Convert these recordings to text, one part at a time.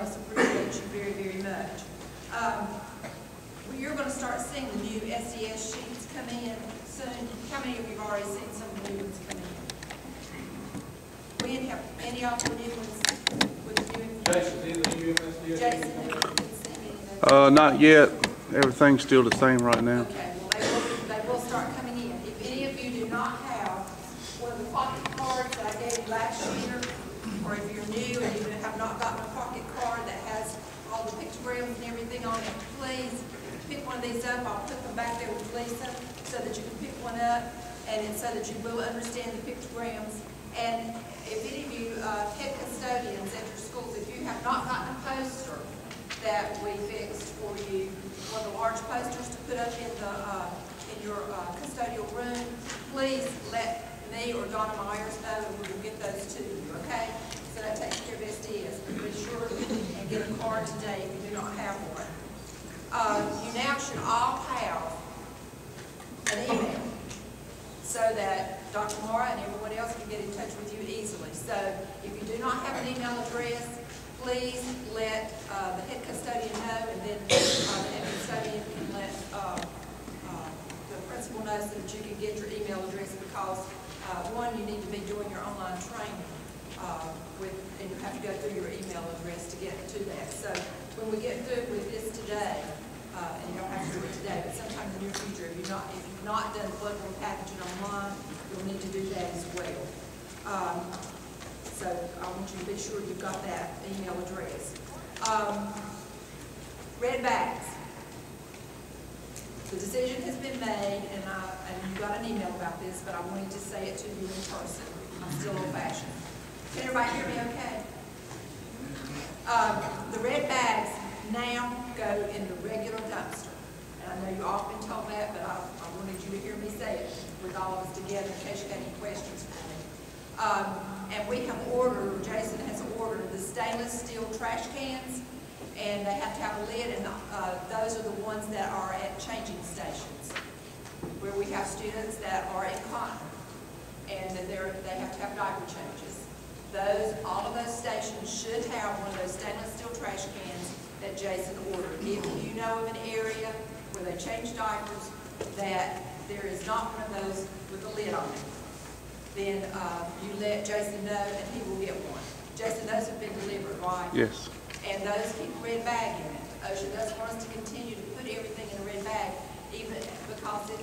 us appreciate you very, very much. Um, well, You're gonna start seeing the new SDS sheets come in soon. How many of you have already seen some of the new ones come in? We didn't have any of the new ones with the new, Jason, did the USDA? Jason, have you been any of those? Uh, not yet. Everything's still the same right now. Okay, well, they will, they will start coming in. If any of you do not have one of the pocket cards that I gave you last year, or if you're new and you have not gotten a pocket card that has all the pictograms and everything on it, please pick one of these up. I'll put them back there with Lisa so that you can pick one up and it's so that you will understand the pictograms. And if any of you, uh, head custodians at your schools, if you have not gotten a poster that we fixed for you, one of the large posters to put up in the, uh, in your uh, custodial room, please let me or Donna Myers know, and we will get those to you, okay? So that takes care of SDS, be sure and get a card today if you do not have one. Uh, you now should all have an email, so that Dr. Mora and everyone else can get in touch with you easily. So if you do not have an email address, please let uh, the head custodian know, and then uh, the head custodian can let uh, uh, the principal know so that you can get your email address, because, uh, one, you need to be doing your online training with, and you have to go through your email address to get to that. So when we get through with this today, uh, and you don't have to do it today, but sometime in the near future, if you're not, if you've not done bloodborne pathogens online, you'll need to do that as well. Um, so I want you to be sure you've got that email address. Um, red bags. The decision has been made, and I, and you got an email about this, but I wanted to say it to you in person. I'm still old fashioned. Can everybody hear me okay? Um, the red bags now go in the regular dumpster. And I know you all been told that, but I, I wanted you to hear me say it with all of us together in case you had any questions for me. Um, and we have ordered, Jason has ordered the stainless steel trash cans, and they have to have a lid, and, uh, those are the ones that are at changing stations, where we have students that are in incontinent, and they have to have diaper changes. Those, all of those stations should have one of those stainless steel trash cans that Jason ordered. If you know of an area where they change diapers, that there is not one of those with a lid on it, then, uh, you let Jason know and he will get one. Jason, those have been delivered, right? Yes. And those keep a red bag in it. OSHA doesn't want us to continue to put everything in a red bag, even because it,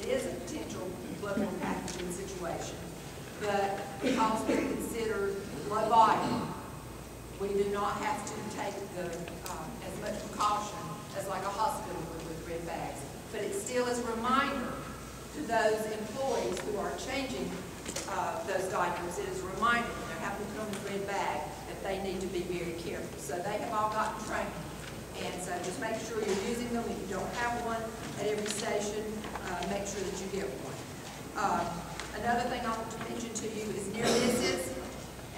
it is a potential bloodborne pathogen situation. But because we're considered low volume, we do not have to take the, um, as much precaution as like a hospital would with red bags. But it still is a reminder to those employees who are changing, uh, those diapers, it is a reminder when they're having to put on the red bag that they need to be very careful. So they have all gotten training. And so just make sure you're using them. If you don't have one at every station, uh, make sure that you get one. Uh, Another thing I want to mention to you is near misses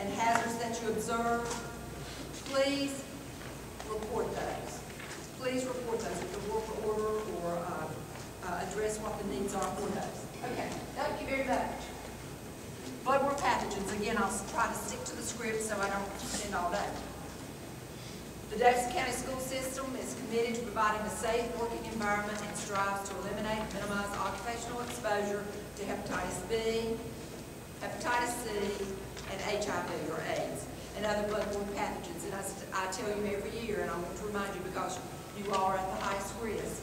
and hazards that you observe. Please report those. Please report those at the work order or uh, uh, address what the needs are for those. Okay, thank you very much. Bloodborne pathogens, again, I'll try to stick to the script so I don't spend all day. The Davidson County School System is committed to providing a safe working environment and strives to eliminate and minimize occupational exposure to hepatitis B, hepatitis C, and HIV or AIDS, and other bloodborne pathogens. And I, I tell you every year, and I want to remind you because you are at the highest risk.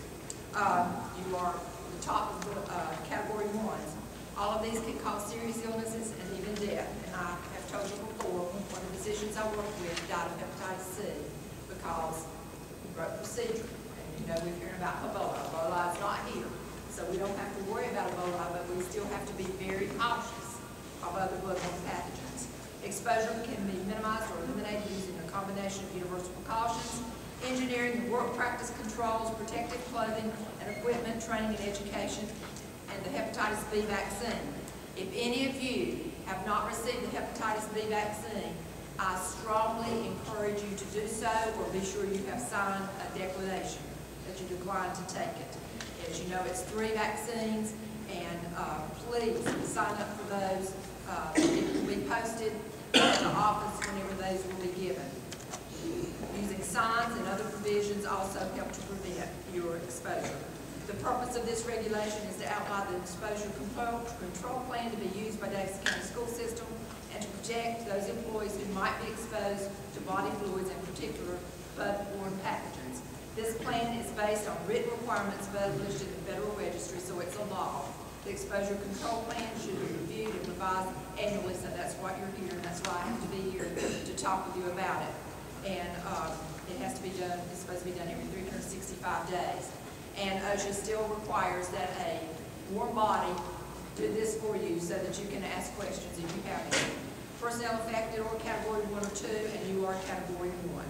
Um, you are the top of the uh, category ones. All of these can cause serious illnesses and even death. And I have told you before, one of the physicians I work with died of hepatitis C because he broke procedure. And you know, we've heard about Ebola. Ebola is not here. So we don't have to worry about Ebola, but we still have to be very cautious of other bloodborne pathogens. Exposure can be minimized or eliminated using a combination of universal precautions, engineering work practice controls, protective clothing and equipment, training and education, and the hepatitis B vaccine. If any of you have not received the hepatitis B vaccine, I strongly encourage you to do so, or be sure you have signed a declaration that you decline to take it. As you know, it's three vaccines, and uh, please sign up for those. Uh, It will be posted in the office whenever those will be given. Using signs and other provisions also help to prevent your exposure. The purpose of this regulation is to outline the exposure control, plan to be used by Davidson County School System and to protect those employees who might be exposed to body fluids, in particular blood-borne pathogens. This plan is based on written requirements published in the Federal Registry, so it's a law. The exposure control plan should be reviewed and revised annually, so that's what you're here, and that's why I have to be here to talk with you about it. And, um, it has to be done, it's supposed to be done every three hundred and sixty-five days. And OSHA still requires that a warm body do this for you so that you can ask questions if you have any. Personnel affected or category one or two, and you are category one.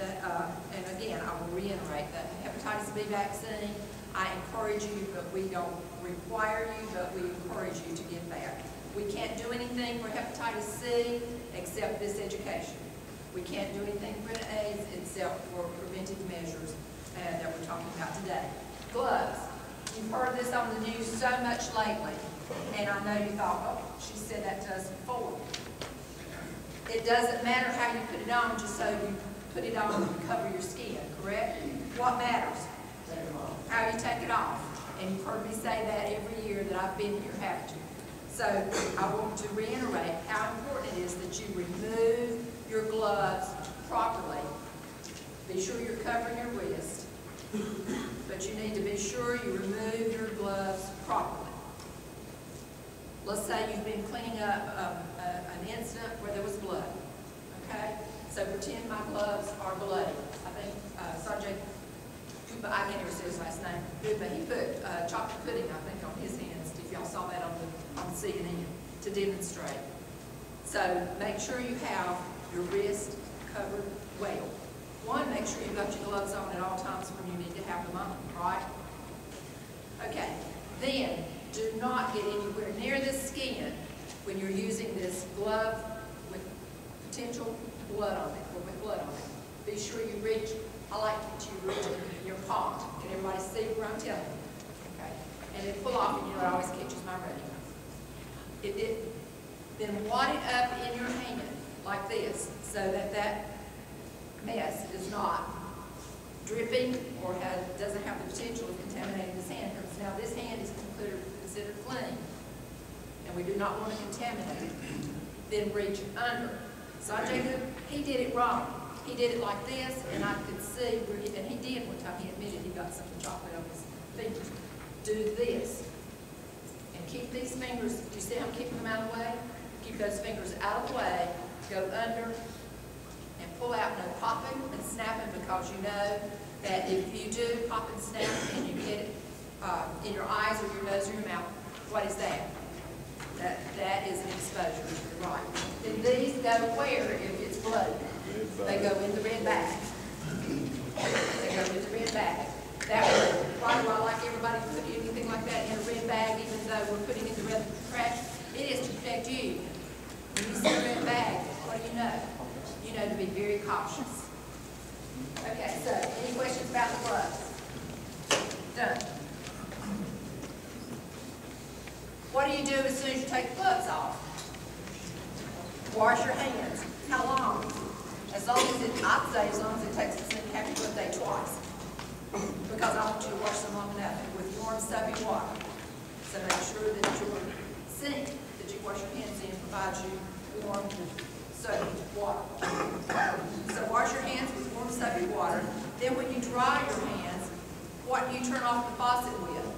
The, uh, and again, I will reiterate, the hepatitis B vaccine, I encourage you, but we don't require you, but we encourage you to get that. We can't do anything for hepatitis C except this education. We can't do anything for AIDS except for preventive measures uh, that we're talking about today. Gloves. You've heard this on the news so much lately, and I know you thought, oh, she said that to us before. It doesn't matter how you put it on, just so you put it on and cover your skin, correct? What matters? How you take it off. And you've heard me say that every year that I've been here, have to. So I want to reiterate how important it is that you remove your gloves properly. Be sure you're covering your wrist, but you need to be sure you remove your gloves properly. Let's say you've been cleaning up um, an incident where there was blood, okay? Pretend my gloves are bloody. I think uh, Cooper, I can't ever say his last name, but he put uh, chocolate pudding, I think, on his hands, if y'all saw that on the, on CNN, to demonstrate. So make sure you have your wrist covered well. One, make sure you've got your gloves on at all times when you need to have them on, right? Okay, then, do not get anywhere near the skin when you're using this glove with potential blood on it, or with blood on it. Be sure you reach, I like that you reach in your pot. Can everybody see where I'm telling you? Okay, and then pull off, and you know, it always catches my retina. It then wad it up in your hand like this, so that that mess is not dripping or has, doesn't have the potential of contaminating hand. Because now this hand is considered, considered clean, and we do not want to contaminate it. Then reach under. Sanjay, he did it wrong. He did it like this, and I could see, where he- and he did one time, he admitted he got some chocolate on his fingers. Do this. And keep these fingers, do you see how I'm keeping them out of the way? Keep those fingers out of the way, go under, and pull out, no popping and snapping, because you know that if you do pop and snap and you get it uh, in your eyes or your nose or your mouth, what is that? That, that is an exposure, right. Then these go where if it's bloody? They go in the red bag. They go in the red bag. That why do I like everybody to put anything like that in a red bag, even though we're putting it in the red trash? It is to protect you. When you see a red bag, what do you know? You know to be very cautious. Okay, so any questions about the gloves? Done. What do you do as soon as you take the gloves off? Wash your hands. How long? As long as it, I'd say as long as it takes the same happy birthday twice. Because I want you to wash them long enough with warm soapy water. So make sure that your sink that you wash your hands in provides you warm soapy water. So wash your hands with warm soapy water. Then when you dry your hands, what do you turn off the faucet with?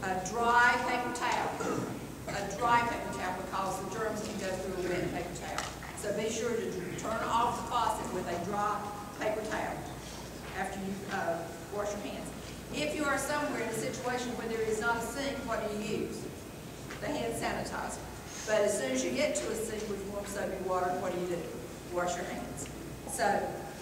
A dry paper towel. A dry paper towel because the germs can go through a wet paper towel. So be sure to turn off the faucet with a dry paper towel after you uh, wash your hands. If you are somewhere in a situation where there is not a sink, what do you use? The hand sanitizer. But as soon as you get to a sink with warm soapy water, what do you do? Wash your hands. So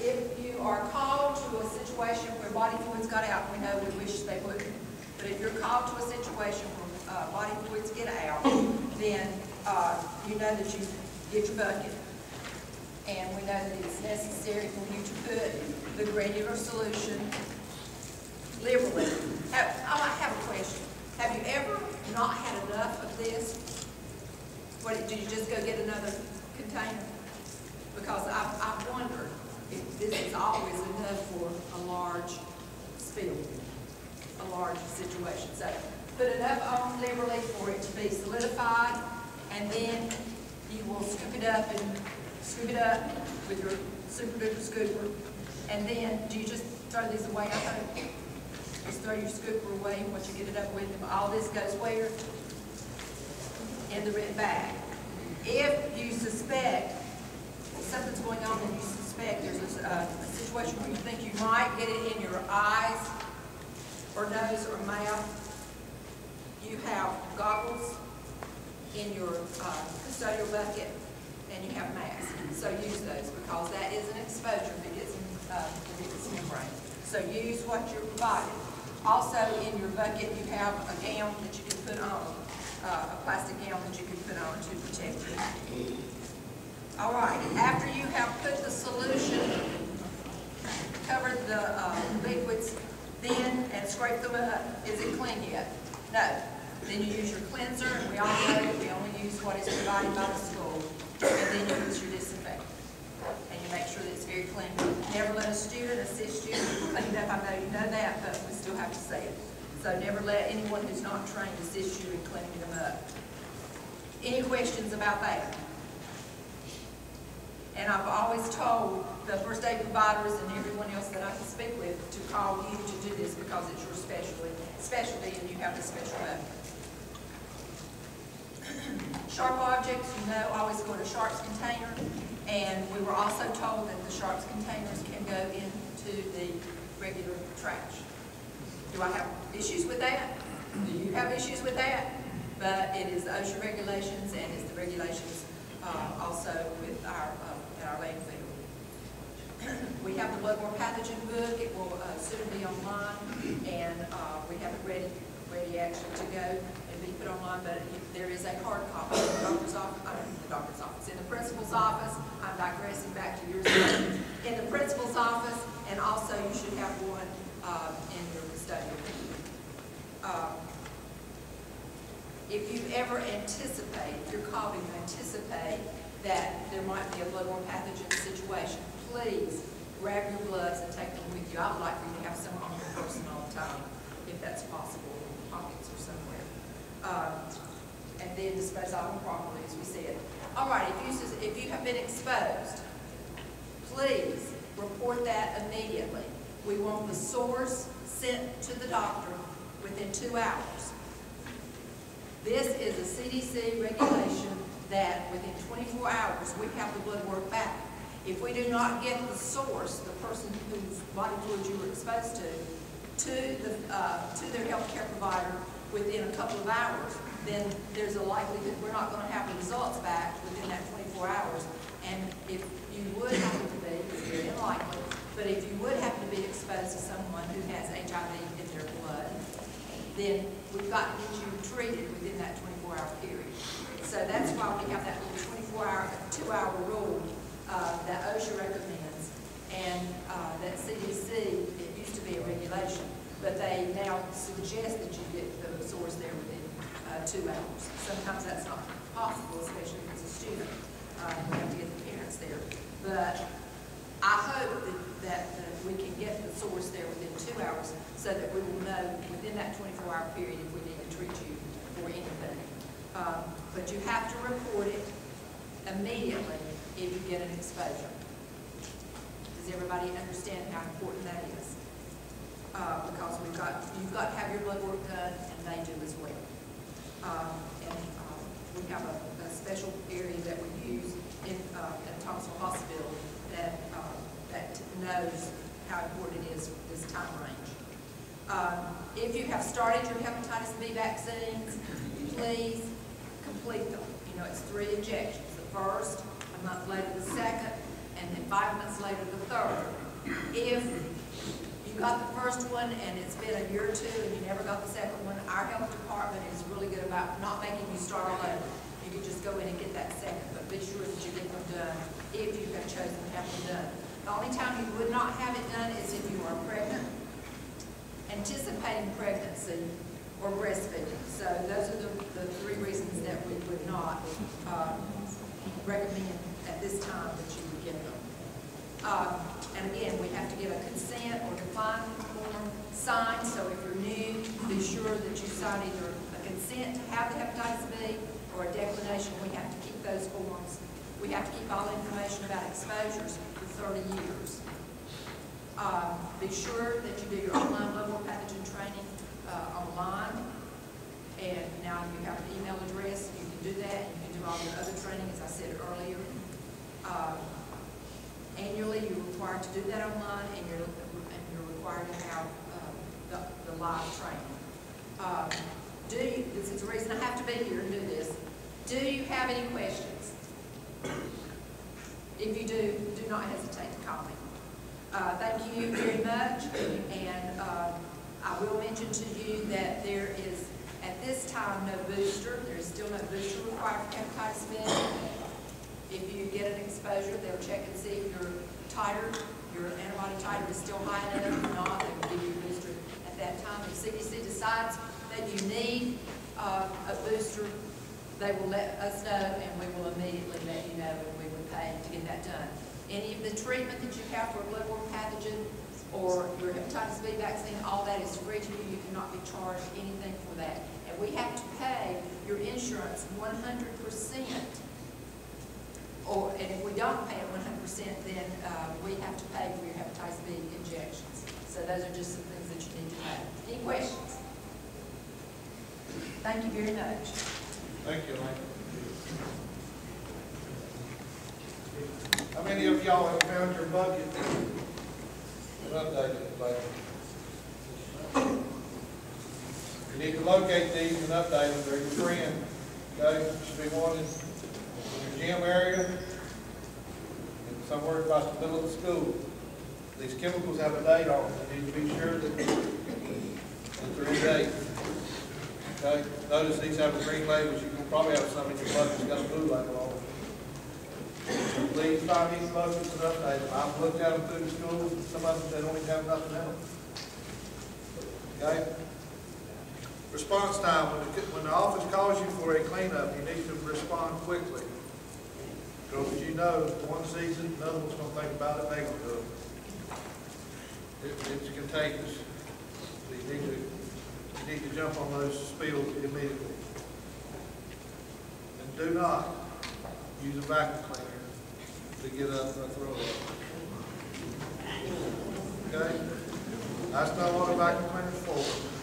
if you are called to a situation where body fluids got out, we know we wish they wouldn't. But if you're called to a situation where uh, body fluids get out, then uh, you know that you get your bucket. And we know that it's necessary for you to put the granular solution liberally. Have- I might have a question. Have you ever not had enough of this? What, did you just go get another container? Because I've, I've wondered if this is always enough for a large spill, a large situation. So put it up on liberally for it to be solidified, and then you will scoop it up and scoop it up with your super duper scooper. And then, do you just throw these away? I hope. Just throw your scooper away once you get it up with them. All this goes where? In the red bag. If you suspect something's going on and you suspect there's a, a situation where you think you might get it in your eyes or nose or mouth, you have goggles in your uh, custodial bucket and you have masks. So use those because that is an exposure if it gets, uh, if it gets in your brain. So use what you're provided. Also, in your bucket, you have a gown that you can put on, uh, a plastic gown that you can put on to protect you. All right, after you have put the solution, covered the uh, liquids, then, and scraped them up, is it clean yet? No. Then you use your cleanser, and we all know we only use what is provided by the school. And then you use your disinfectant. And you make sure that it's very clean. Never let a student assist you in cleaning up. I know you know that, but we still have to say it. So never let anyone who's not trained assist you in cleaning them up. Any questions about that? And I've always told the first aid providers and everyone else that I can speak with to call you to do this because it's your specialty, specialty and you have the special method. Sharp objects, you know, always go in a sharps container. And we were also told that the sharps containers can go into the regular trash. Do I have issues with that? Do you have issues with that? But it is the OSHA regulations and it's the regulations uh, also with our, uh, at our landfill. We have the bloodborne pathogen book, it will uh, soon be online, and uh, we have it ready, ready actually to go be put online, but there is a hard copy in the doctor's office, I mean, the doctor's office, in the principal's office, I'm digressing back to yours, in the principal's office, and also you should have one uh, in your custodial. Uh, if you ever anticipate, if you're calling, anticipate that there might be a bloodborne pathogen situation, please grab your gloves and take them with you. I would like for you to have some on your person all the time, if that's possible, in your pockets or somewhere. Um, and then dispose of them properly, as we said. All right, if you, if you have been exposed, please report that immediately. We want the source sent to the doctor within two hours. This is a CDC regulation that within 24 hours, we have the blood work back. If we do not get the source, the person whose body fluids you were exposed to, to the, uh, to their healthcare provider within a couple of hours, then there's a likelihood we're not gonna have the results back within that 24 hours. And if you would happen to be, it's very unlikely, but if you would happen to be exposed to someone who has HIV in their blood, then we've got to get you treated within that 24-hour period. So that's why we have that little 24-hour, two-hour rule uh, that OSHA recommends, and uh, that CDC, it used to be a regulation, but they now suggest that you get the source there within uh, two hours. Sometimes that's not possible, especially if it's a student. Uh, We have to get the parents there. But I hope that, that that we can get the source there within two hours so that we will know within that 24-hour period if we need to treat you for anything. Um, But you have to report it immediately if you get an exposure. Does everybody understand how important that is? Uh, Because we've got, you've got to have your blood work done and they do as well. Um, And um, we have a, a special area that we use in, uh, at Thomasville Hospital that, uh, that knows how important it is, this time range. Um, If you have started your hepatitis B vaccines, please complete them. You know, it's three injections. The first, a month later the second, and then five months later the third. If you got the first one and it's been a year or two and you never got the second one, our health department is really good about not making you start all over. You can just go in and get that second, but be sure that you get them done if you have chosen to have them done. The only time you would not have it done is if you are pregnant, anticipating pregnancy, or breastfeeding. So those are the, the three reasons that we would not, um, recommend at this time that you would get them. Um, and again, we have to give a consent or decline form signed, so if you're new, be sure that you sign either a consent to have the hepatitis B or a declination. We have to keep those forms. We have to keep all information about exposures for thirty years. Uh, Be sure that you do your online bloodborne pathogen training uh, online. And now you have an email address, you can do that, you can do all your other training, as I said earlier. Uh, Annually, you're required to do that online, and you're, and you're required to have uh, the, the live training. Uh, Do you, this is the reason I have to be here and do this, do you have any questions? If you do, do not hesitate to call me. Uh, Thank you very much, and uh, I will mention to you that there is, at this time, no booster. There is still no booster required for hepatitis B. If you get an exposure, they'll check and see if your titer, your antibody titer is still high enough. If not, they will give you a booster at that time. If CDC decides that you need uh, a booster, they will let us know, and we will immediately let you know, and we will pay to get that done. Any of the treatment that you have for a bloodborne pathogen or your hepatitis B vaccine, all that is free to you. You cannot be charged anything for that. And we have to pay your insurance one hundred percent. Or, and if we don't pay it one hundred percent, then uh, we have to pay for your hepatitis B injections. So those are just some things that you need to know. Any questions? Thank you very much. Thank you, Elaine. How many of y'all have found your budget? and updated lately? You need to locate these and update them, they're your friend, okay? Should be one your gym area, and somewhere across the middle of the school. These chemicals have a date on them, you need to be sure that, that they're in date. Okay, notice these have a green label. you can probably have some in your bucket that's got a blue label on it. Please find these buckets and update them, I've looked at them through the schools, and some of them, they don't even have nothing in them. Okay? Response time, when the, when the office calls you for a cleanup, you need to respond quickly. Because you know, one season, another one's gonna think about it, they're gonna do it. It, it's contagious. So you need to you need to jump on those spills immediately. And do not use a vacuum cleaner to get up and throw up. Okay? That's not what a vacuum cleaner's for.